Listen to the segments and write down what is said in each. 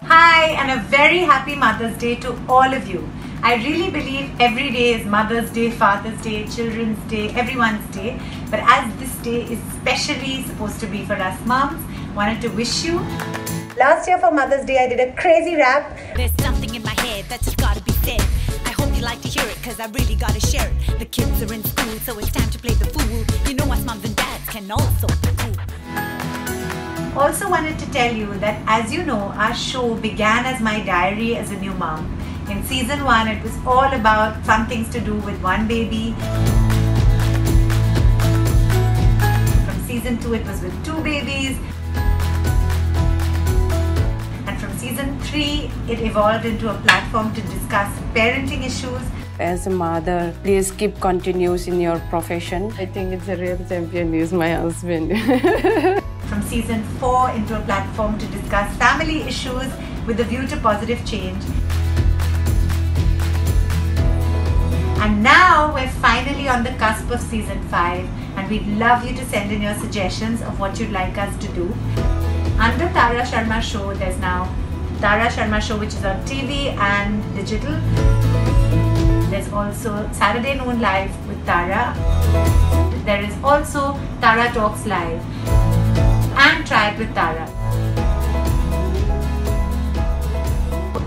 Hi, and a very happy Mother's Day to all of you. I really believe every day is Mother's Day, Father's Day, Children's Day, everyone's day. But as this day is specially supposed to be for us moms, wanted to wish you. Last year for Mother's Day, I did a crazy rap. There's something in my head that's just gotta be said. I hope you like to hear it, cause I really gotta share it. The kids are in school, so it's time to play the fool. You know us moms and dads can also. Also wanted to tell you that as you know, our show began as my diary as a new mom. In season one, it was all about fun things to do with one baby. From season two, it was with two babies. And from season three, it evolved into a platform to discuss parenting issues. As a mother, please keep continuous in your profession. I think it's a real champion is my husband. From season four, into a platform to discuss family issues with a view to positive change. And now we're finally on the cusp of season 5 and we'd love you to send in your suggestions of what you'd like us to do. Under Tara Sharma Show, there's now Tara Sharma Show which is on TV and digital. There's also Saturday Noon Live with Tara. There is also Tara Talks Live and Try It with Tara.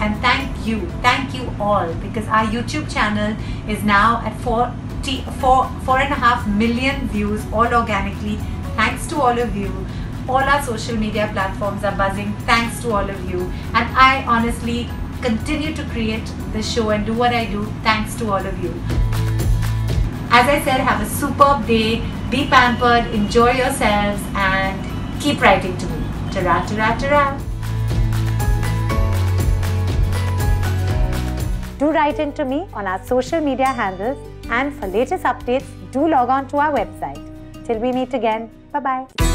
and thank you thank you all because our youtube channel is now at 40 four four and a half million views all organically thanks to all of you. All our social media platforms are buzzing thanks to all of you. And i honestly continue to create the show and do what i do thanks to all of you. As i said have a superb day be pampered enjoy yourselves and keep writing to me ta-ra ta-ra ta-ra Do write in to me on our social media handles and for latest updates, do log on to our website. Till we meet again, bye bye.